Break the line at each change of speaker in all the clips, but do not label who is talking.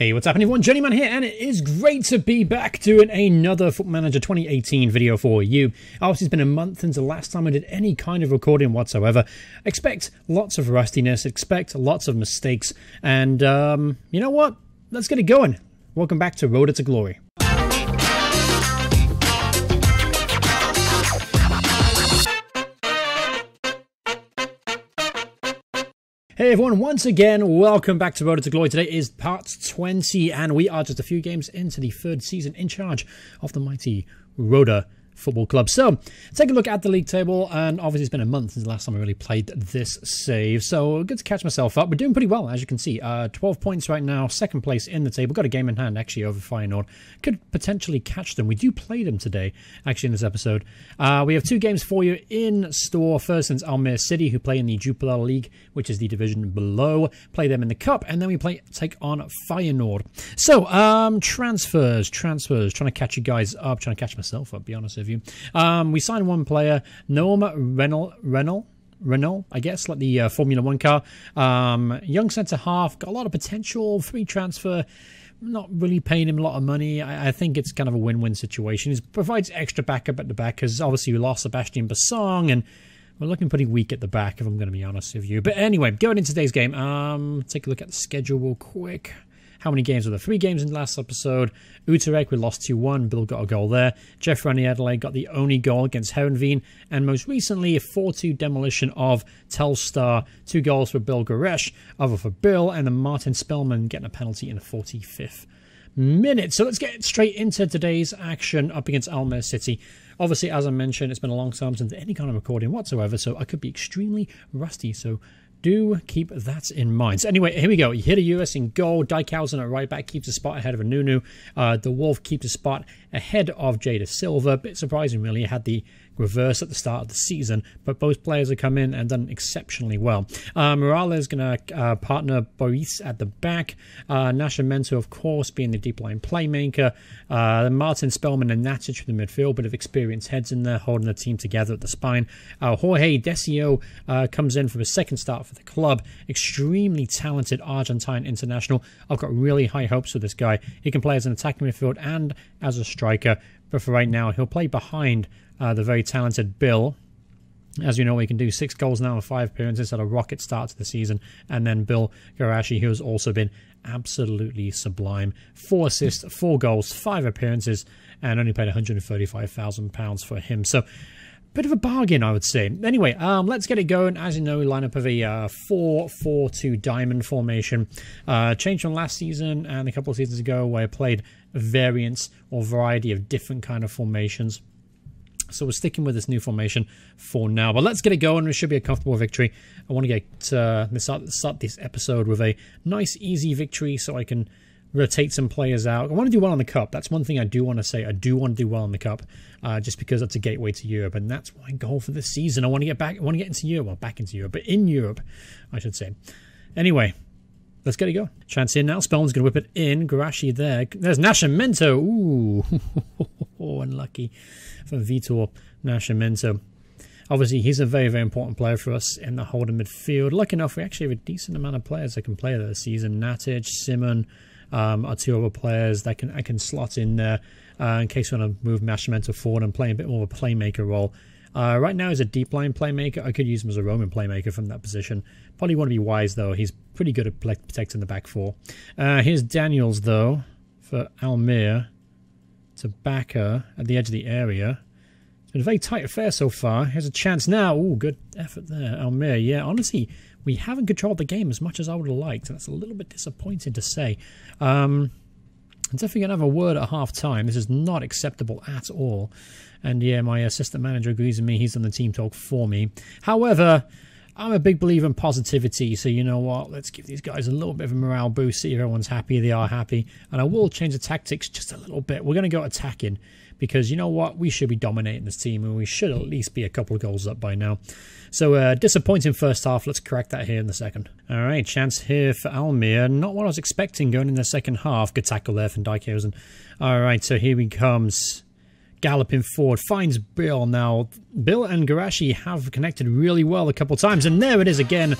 Hey, what's happening everyone? Journeyman here, and it is great to be back doing another Football Manager 2018 video for you. Obviously, it's been a month since the last time I did any kind of recording whatsoever. Expect lots of rustiness, expect lots of mistakes, and um, you know what? Let's get it going. Welcome back to Roda to Glory. Hey everyone, once again, welcome back to Roda to Glory. Today is part 20, and we are just a few games into the third season in charge of the mighty Roda Football Club. So, take a look at the league table, and obviously it's been a month since the last time I really played this save, so good to catch myself up. We're doing pretty well, as you can see. Uh, 12 points right now, second place in the table. Got a game in hand, actually, over Feyenoord. Could potentially catch them. We do play them today, actually, in this episode. Uh, we have two games for you in store. First since Almere City, who play in the Jupiler League, which is the division below. Play them in the Cup, and then we play take on Feyenoord. So, um, transfers, transfers. Trying to catch you guys up, trying to catch myself up, be honest with you. Um, we signed one player, Noam Renault. Renault. Renault, I guess, like the uh, Formula One car. Um, young centre half, got a lot of potential. Free transfer, not really paying him a lot of money. I, I think it's kind of a win-win situation. He provides extra backup at the back because obviously we lost Sebastian Bassong and we're looking pretty weak at the back, if I'm going to be honest with you. But anyway, going into today's game, um, take a look at the schedule real quick. How many games were there? Three games in the last episode. Utrecht, we lost 2 1. Bill got a goal there. Jeff Rennie Adelaide got the only goal against Heerenveen. And most recently, a 4 2 demolition of Telstar. Two goals for Bill Goresh, other for Bill, and then Martin Spellman getting a penalty in the 45th minute. So let's get straight into today's action up against Almere City. Obviously, as I mentioned, it's been a long time since any kind of recording whatsoever, so I could be extremely rusty. So do keep that in mind. So anyway, here we go. You hit a US in goal. Dijkhuizen at right back keeps a spot ahead of a Nunu. Uh, de Wolf keeps a spot ahead of Jada Silva. Bit surprising, really. Had the reverse at the start of the season, but both players have come in and done exceptionally well. Uh, Morales is going to uh, partner Boris at the back. Uh, Nascimento, of course, being the deep lying playmaker. Uh, Martin Spellman and Natic for the midfield, bit of experienced heads in there holding the team together at the spine. Uh, Jorge Desio uh, comes in for a second start for the club. Extremely talented Argentine international. I've got really high hopes for this guy. He can play as an attacking midfield and as a striker, but for right now, he'll play behind uh, the very talented Bill. As you know, he can do six goals now in five appearances at a rocket start to the season. And then Bill Garashi, who has also been absolutely sublime. Four assists, four goals, five appearances, and only paid £135,000 for him. So, bit of a bargain, I would say. Anyway, um, let's get it going. As you know, we line up of a uh, 4-4-2 diamond formation. Uh, changed from last season and a couple of seasons ago where I played variants or variety of different kind of formations. So we're sticking with this new formation for now. But let's get it going. It should be a comfortable victory. I want to get uh, start, start this episode with a nice, easy victory so I can rotate some players out. I want to do well in the cup. That's one thing I do want to say. I do want to do well in the cup, uh, just because that's a gateway to Europe, and that's my goal for this season. I want to get back. I want to get into Europe. Well, back into Europe, but in Europe, I should say. Anyway, let's get it going. Chance in now. Spellman's going to whip it in. Garashi there. There's Nascimento. Ooh, unlucky for Vitor Nascimento. Obviously, he's a very, very important player for us in the holding midfield. Lucky enough, we actually have a decent amount of players that can play this season. Natic, Simon um, are two other players that can I can slot in there uh, in case we want to move Nascimento forward and play a bit more of a playmaker role. Uh, right now, he's a deep lying playmaker. I could use him as a roaming playmaker from that position. Probably want to be wise, though. He's pretty good at protecting the back four. Uh, here's Daniels, though, for Almere to Backer at the edge of the area. It's been a very tight affair so far. Here's a chance now. Oh, good effort there, Almere. Yeah, honestly, we haven't controlled the game as much as I would have liked. That's a little bit disappointing to say. Um, I'm definitely going to have a word at half time. This is not acceptable at all. And yeah, my assistant manager agrees with me. He's done the team talk for me. However, I'm a big believer in positivity, so you know what? Let's give these guys a little bit of a morale boost, see if everyone's happy. They are happy. And I will change the tactics just a little bit. We're going to go attacking because you know what? We should be dominating this team and we should at least be a couple of goals up by now. So, uh, disappointing first half. Let's correct that here in the second. All right, chance here for Almere. Not what I was expecting going in the second half. Good tackle there from Dijkhuizen. All right, so here he comes galloping forward, finds Bill now. Bill and Garashi have connected really well a couple times, and there it is again.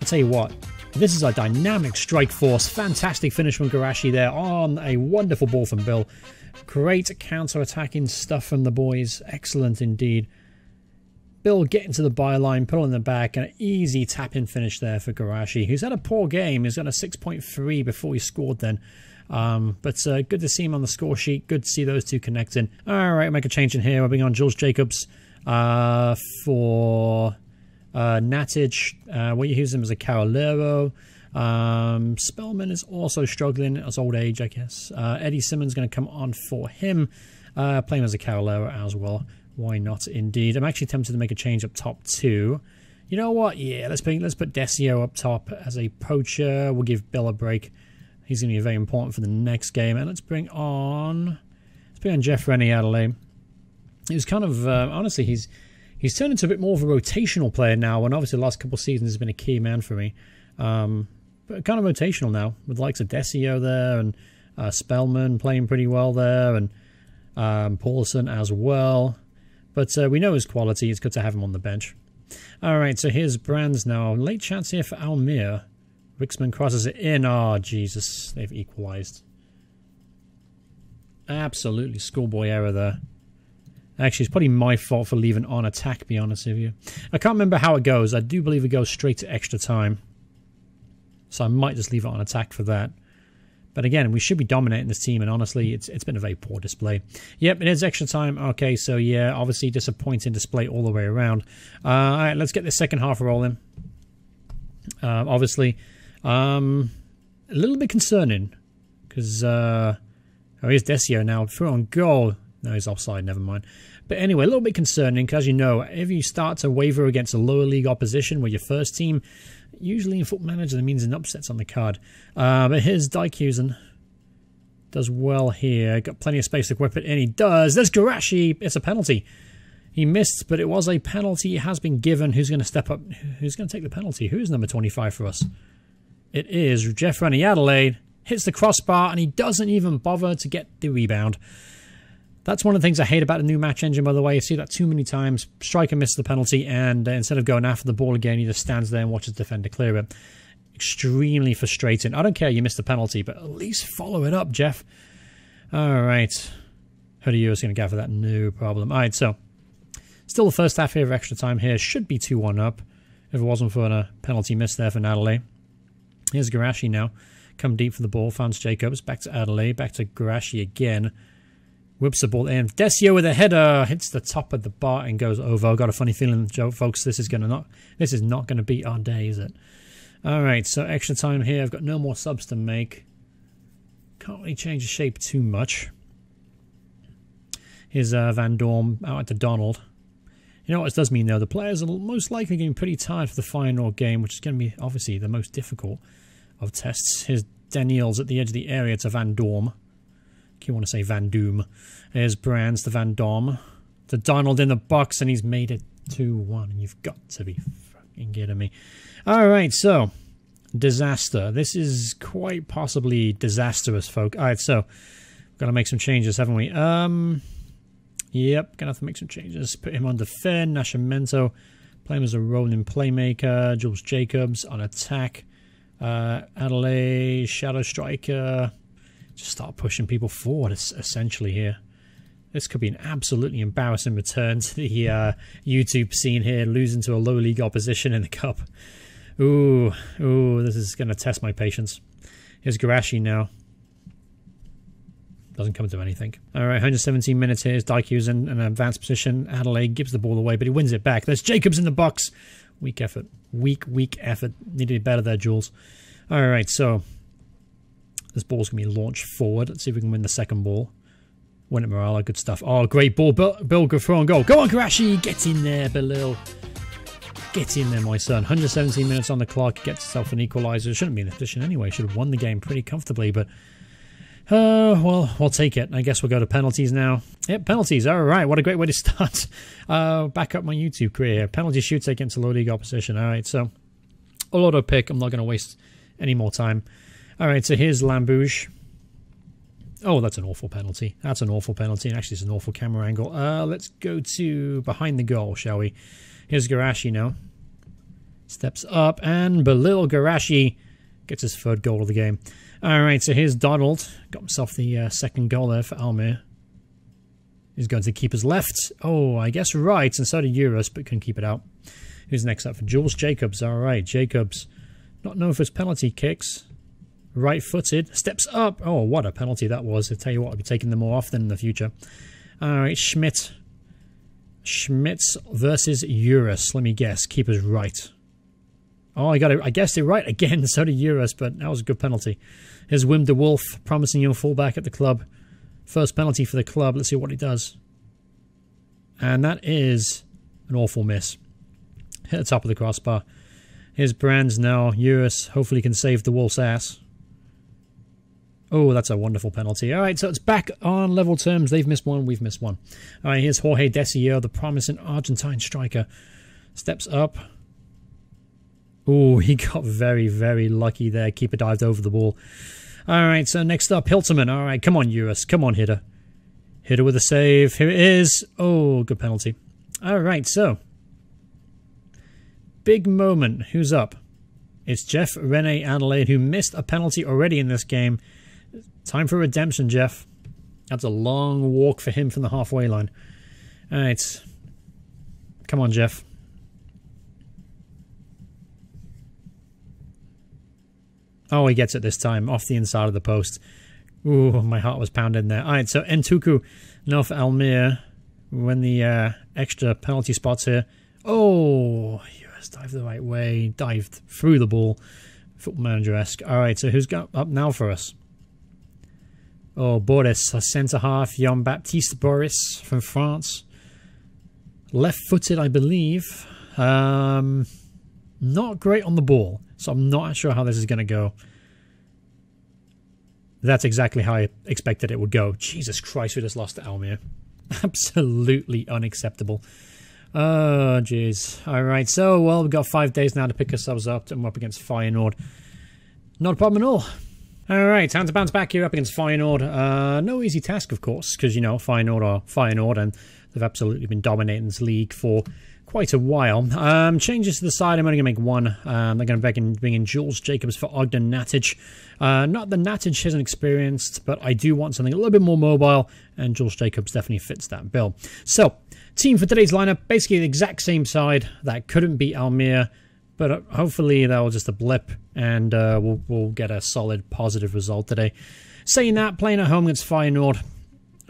I'll tell you what, This is a dynamic strike force. Fantastic finish from Garashi there on a wonderful ball from Bill. Great counter-attacking stuff from the boys. Excellent indeed. Bill getting to the byline, pulling the back, and an easy tap-in finish there for Garashi, who's had a poor game. He's got a 6.3 before he scored then. Um, but uh, good to see him on the score sheet. Good to see those two connecting. All right, make a change in here. We're bringing on Jules Jacobs uh, for uh, Natic. Uh, we use him as a Carrilero. Um, Spellman is also struggling as old age, I guess. Uh, Eddie Simmons going to come on for him. Uh, play him as a Carrilero as well. Why not, indeed? I'm actually tempted to make a change up top too. You know what? Yeah, let's put let's put Decio up top as a poacher. We'll give Bill a break. He's going to be very important for the next game. And let's bring on let's bring on Jeff Rennie Adelaide. He was kind of uh, honestly he's he's turned into a bit more of a rotational player now. And obviously the last couple of seasons has been a key man for me. Um, but kind of rotational now with the likes of Desio there and uh, Spellman playing pretty well there and um, Paulson as well. But uh, we know his quality. It's good to have him on the bench. All right, so here's Brands now. Late chance here for Almere. Rixman crosses it in. Oh, Jesus. They've equalised. Absolutely schoolboy error there. Actually, it's probably my fault for leaving on attack, be honest with you. I can't remember how it goes. I do believe it goes straight to extra time. So I might just leave it on attack for that. But again, we should be dominating this team, and honestly, it's it's been a very poor display. Yep, it is extra time. Okay, so yeah, obviously disappointing display all the way around. Uh, all right, let's get the second half rolling. Uh, obviously, um, a little bit concerning because uh, oh, here's Decio now through on goal. No, he's offside. Never mind. But anyway, a little bit concerning because you know if you start to waver against a lower league opposition where your first team Usually in Football Manager, that means an upset's on the card. Uh, but here's Dijkhuizen. Does well here. Got plenty of space to whip it in. He does. There's Garashi. It's a penalty. He missed, but it was a penalty. It has been given. Who's going to step up? Who's going to take the penalty? Who's number 25 for us? It is Jeff Rennie Adelaide. Hits the crossbar, and he doesn't even bother to get the rebound. That's one of the things I hate about the new match engine, by the way. You see that too many times. Striker misses the penalty, and uh, instead of going after the ball again, he just stands there and watches the defender clear it. Extremely frustrating. I don't care you missed the penalty, but at least follow it up, Jeff. All right. Who do you is going to go gather that? No problem. All right, so still the first half here of extra time here. Should be 2 1 up if it wasn't for a penalty miss there for Adelaide. Here's Garashi now. Come deep for the ball. Finds Jacobs. Back to Adelaide. Back to Garashi again. Whips the ball in. Desio with a header hits the top of the bar and goes over. Got a funny feeling, Joe, folks, this is gonna not this is not gonna beat our day, is it? Alright, so extra time here. I've got no more subs to make. Can't really change the shape too much. Here's uh, Van Dorm out to Donald. You know what this does mean, though? The players are most likely getting pretty tired for the final game, which is going to be, obviously, the most difficult of tests. Here's Daniels at the edge of the area to Van Dorm you want to say Van Doom. There's Brands to Van Dom. To Donald in the box, and he's made it 2-1. And You've got to be fucking kidding me. All right, so disaster. This is quite possibly disastrous, folk. All right, so we've got to make some changes, haven't we? Um, yep, gonna have to make some changes. Put him on defend. Nascimento, play him as a rolling playmaker. Jules Jacobs on attack. Uh, Adelaide, Shadow Striker just start pushing people forward essentially here. This could be an absolutely embarrassing return to the uh, YouTube scene here, losing to a low league opposition in the cup. Ooh, ooh, this is going to test my patience. Here's Garashi now. Doesn't come to anything. All right, 117 minutes here. Dijkhuizen in an advanced position. Adelaide gives the ball away, but he wins it back. There's Jacobs in the box. Weak effort. Weak, weak effort. Need to be better there, Jules. All right, so this ball's going to be launched forward. Let's see if we can win the second ball. Win it, Morala. Good stuff. Oh, great ball. Bill, Bill throw and goal. Go on, Garashi. Get in there, Belil. Get in there, my son. 117 minutes on the clock. Gets himself an equaliser. Shouldn't be in a position anyway. Should have won the game pretty comfortably, but... Uh, well, we'll take it. I guess we'll go to penalties now. Yep, penalties. All right, what a great way to start. Uh, back up my YouTube career. Penalty shoots against low league opposition. All right, so a lot of pick. I'm not going to waste any more time. All right, so here's Lambouge. Oh, that's an awful penalty. That's an awful penalty. And actually, it's an awful camera angle. Uh, let's go to behind the goal, shall we? Here's Garashi now. Steps up, and Belil Garashi gets his third goal of the game. All right, so here's Donald. Got himself the uh, second goal there for Almere. He's going to keep his left. Oh, I guess right, and so did Euros, but couldn't keep it out. Who's next up for Jules Jacobs? All right, Jacobs. Not known for his penalty kicks. Right footed. Steps up. Oh, what a penalty that was. I tell you what, I'll be taking them more often in the future. All right, Schmidt. Schmitz versus Euros. Let me guess. Keeper's right. Oh, I got it. I guess it right again. So did Euros, but that was a good penalty. Here's Wim de Wolf, promising young fullback at the club. First penalty for the club. Let's see what he does. And that is an awful miss. Hit the top of the crossbar. Here's Brands now. Eurus hopefully can save de Wolf's ass. Oh, that's a wonderful penalty. All right, so it's back on level terms. They've missed one, we've missed one. All right, here's Jorge Decio, the promising Argentine striker. Steps up. Oh, he got very, very lucky there. Keeper dived over the ball. All right, so next up, Hilterman. All right, come on, Eurus. Come on, hitter. Hitter with a save. Here it is. Oh, good penalty. All right, so. Big moment. Who's up? It's Jeff Rene Adelaide, who missed a penalty already in this game. Time for redemption, Jeff. That's a long walk for him from the halfway line. All right. Come on, Jeff. Oh, he gets it this time, off the inside of the post. Ooh, my heart was pounding there. All right, so Entuku, now for Almere. When the uh, extra penalty spots here. Oh, yes, dived the right way, dived through the ball. Football manager esque. All right, so who's got up now for us? Oh, Boris, a centre half, Jean Baptiste Boris from France. Left footed, I believe. Um, not great on the ball. So I'm not sure how this is going to go. That's exactly how I expected it would go. Jesus Christ, we just lost to Almere. Absolutely unacceptable. Oh, jeez. All right, so, well, we've got five days now to pick ourselves up, and we're up against Feyenoord. Not a problem at all. All right, time to bounce back here up against Feyenoord. Uh, no easy task, of course, because, you know, Feyenoord are Feyenoord, and they've absolutely been dominating this league for quite a while. Um, changes to the side, I'm only going to make one. Um, they're going to bring in Jules Jacobs for Ogden Natic. Uh, not that Natic isn't experienced, but I do want something a little bit more mobile, and Jules Jacobs definitely fits that bill. So, team for today's lineup, basically the exact same side that couldn't beat Almere, but uh, hopefully that was just a blip, and uh, we'll, we'll get a solid, positive result today. Saying that, playing at home against Feyenoord,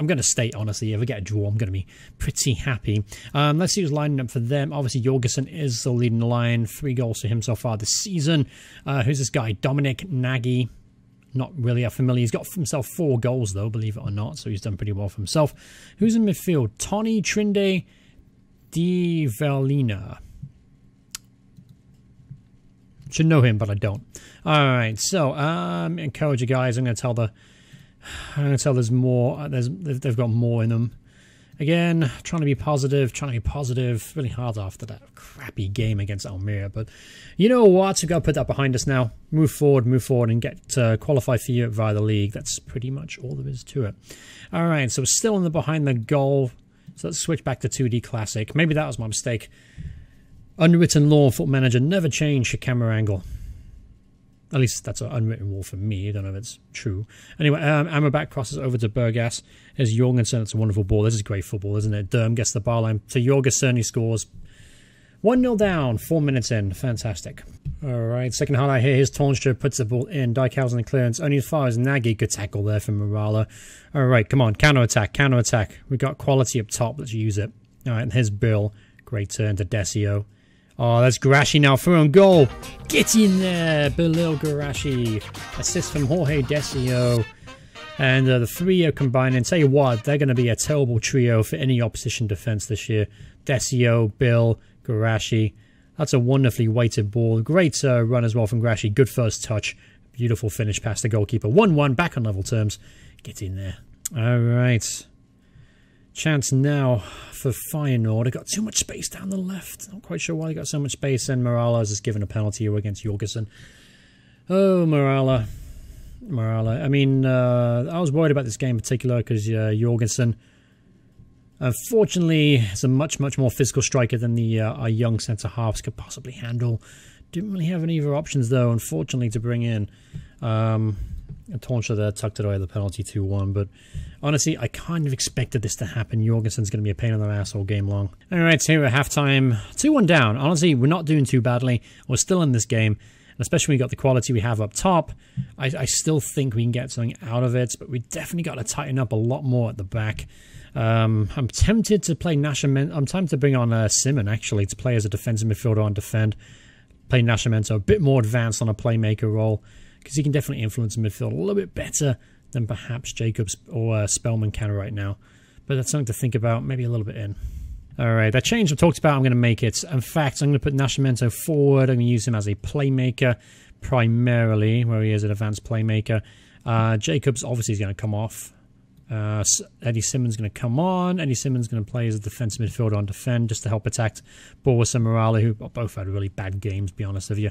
I'm going to state, honestly, if we get a draw, I'm going to be pretty happy. Um, let's see who's lining up for them. Obviously, Jorgensen is the leading line. Three goals for him so far this season. Uh, who's this guy? Dominic Nagy. Not really a familiar. He's got himself four goals, though, believe it or not, so he's done pretty well for himself. Who's in midfield? Tony Trindade de Vilhena. Should know him, but I don't. All right, so um, encourage you guys. I'm going to tell the Going to tell there's more. Uh, there's they've got more in them. Again, trying to be positive, trying to be positive. Really hard after that crappy game against Almere. But you know what? We've got to put that behind us now. Move forward, move forward, and get uh, qualify for Europe via the league. That's pretty much all there is to it. All right, so we're still in the behind the goal. So let's switch back to 2D Classic. Maybe that was my mistake. Unwritten law, Foot Manager, never change your camera angle. At least that's an unwritten rule for me. I don't know if it's true. Anyway, um, Amrabat crosses over to Bergas. There's Jorgensen. It's a wonderful ball. This is great football, isn't it? Durm gets the bar line to Jorgensen. He scores. 1 0 down, four minutes in. Fantastic. All right, second highlight here. Here's Toornstra puts the ball in. Dijkhuizen the clearance. Only as far as Nagy. Good tackle there from Morala. All right, come on. Counter attack, counter attack. We've got quality up top. Let's use it. All right, and here's Bill. Great turn to Decio. Oh, that's Garashi now through on goal. Get in there, Belil Garashi. Assist from Jorge Desio. And uh, the three are combining. Tell you what, they're going to be a terrible trio for any opposition defense this year. Desio, Bill, Garashi. That's a wonderfully weighted ball. Great uh, run as well from Garashi. Good first touch. Beautiful finish past the goalkeeper. 1-1, back on level terms. Get in there. All right. Chance now for Feyenoord. I got too much space down the left. Not quite sure why he got so much space. And Morala has given a penalty here against Jorgensen. Oh, Morala. Morala. I mean, uh, I was worried about this game in particular because uh, Jorgensen Unfortunately, is a much, much more physical striker than the uh, our young centre halves could possibly handle. Didn't really have any other options, though, unfortunately, to bring in. Um, Tauncher there tucked it away the penalty 2 1. But honestly, I kind of expected this to happen. Jorgensen's going to be a pain in the ass all game long. All right, here at halftime, 2 1 down. Honestly, we're not doing too badly. We're still in this game. And especially when we got the quality we have up top, I, I still think we can get something out of it. But we definitely got to tighten up a lot more at the back. Um, I'm tempted to play Nascimento. I'm tempted to bring on uh, Simon actually to play as a defensive midfielder on defend. Play Nascimento a bit more advanced on a playmaker role because he can definitely influence the midfield a little bit better than perhaps Jacobs or uh, Spellman can right now. But that's something to think about, maybe a little bit in. All right, that change I've talked about, I'm going to make it. In fact, I'm going to put Nascimento forward. I'm going to use him as a playmaker primarily, where he is an advanced playmaker. Uh, Jacobs obviously is going to come off. Uh, Eddie Simmons is going to come on. Eddie Simmons is going to play as a defensive midfielder on defend just to help attack Boris and Morale, who both had really bad games, be honest with you.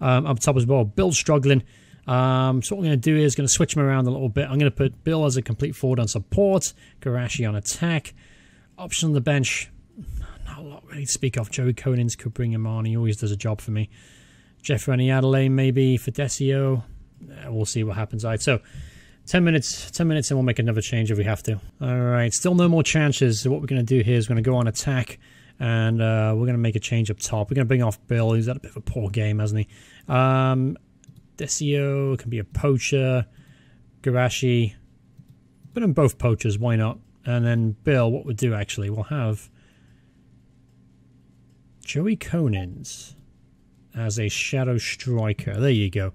Um, up top as well, Bill struggling. Um, so what I'm going to do is going to switch them around a little bit. I'm going to put Bill as a complete forward on support, Garashi on attack. Option on the bench, not a lot really to speak of. Joey Konins could bring him on. He always does a job for me. Jeffrey Adelaide maybe for Decio. we'll see what happens. All right, so 10 minutes 10 minutes and we'll make another change if we have to all right still no more chances so what we're going to do here is we're going to go on attack and uh, we're going to make a change up top we're going to bring off bill who's had a bit of a poor game hasn't he um, Decio can be a poacher Garashi. put them both poachers why not and then bill what we'll do actually we'll have joey konins as a shadow striker there you go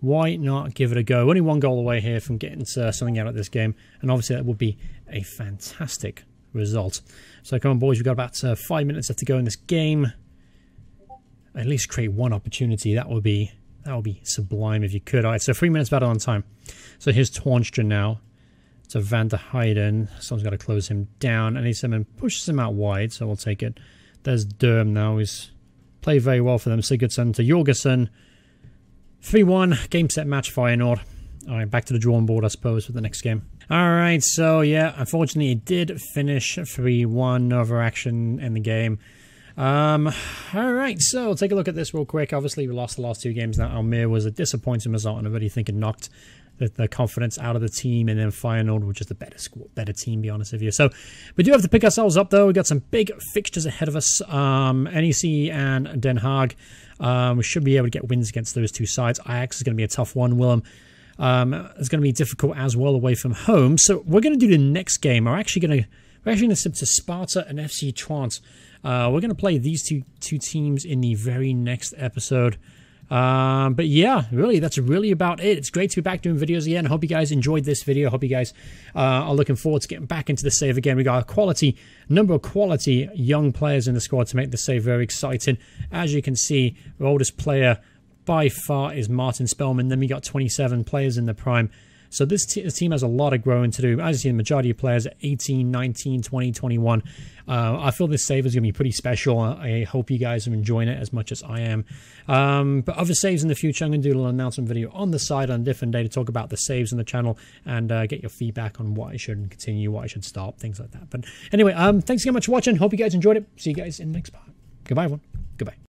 why not give it a go? Only one goal away here from getting uh, something out of this game, and obviously that would be a fantastic result. So come on, boys, we've got about uh, five minutes left to go in this game. At least create one opportunity. That would be that would be sublime if you could. All right, so three minutes battle on time. So here's Toornstra now to Van der Heijden. Someone's got to close him down, and someone pushes him out wide, so we'll take it. There's Durm now. He's played very well for them. Sigurdsson to Jorgensen. 3-1, game set match Feyenoord. Alright, back to the drawing board, I suppose, for the next game. Alright, so yeah, unfortunately it did finish 3-1, no other action in the game. Um, alright, so we'll take a look at this real quick. Obviously, we lost the last two games. Now, Almere was a disappointing result, and I really think it knocked the, the, confidence out of the team, and then Feyenoord were just a better squad, better team, be honest with you. So we do have to pick ourselves up, though. We've got some big fixtures ahead of us. Um, NEC and Den Haag. Um, we should be able to get wins against those two sides. Ajax is going to be a tough one. Willem um, it's going to be difficult as well away from home. So we're going to do the next game. We're actually going to we're actually going to sip to Sparta and FC Twente. Uh, we're going to play these two two teams in the very next episode. Um, but yeah, really, that's really about it. It's great to be back doing videos again. Hope you guys enjoyed this video. Hope you guys uh, are looking forward to getting back into the save again. We got a quality number of quality young players in the squad to make the save very exciting. As you can see, oldest player by far is Martin Spellman. Then we got 27 players in the prime. So this, this, team has a lot of growing to do. As you see, the majority of players are 18, 19, 20, 21. Uh, I feel this save is going to be pretty special. I hope you guys are enjoying it as much as I am. Um, but other saves in the future, I'm going to do a little announcement video on the side on a different day to talk about the saves on the channel and uh, get your feedback on what I should continue, what I should stop, things like that. But anyway, um, thanks so much for watching. Hope you guys enjoyed it. See you guys in the next part. Goodbye, everyone. Goodbye.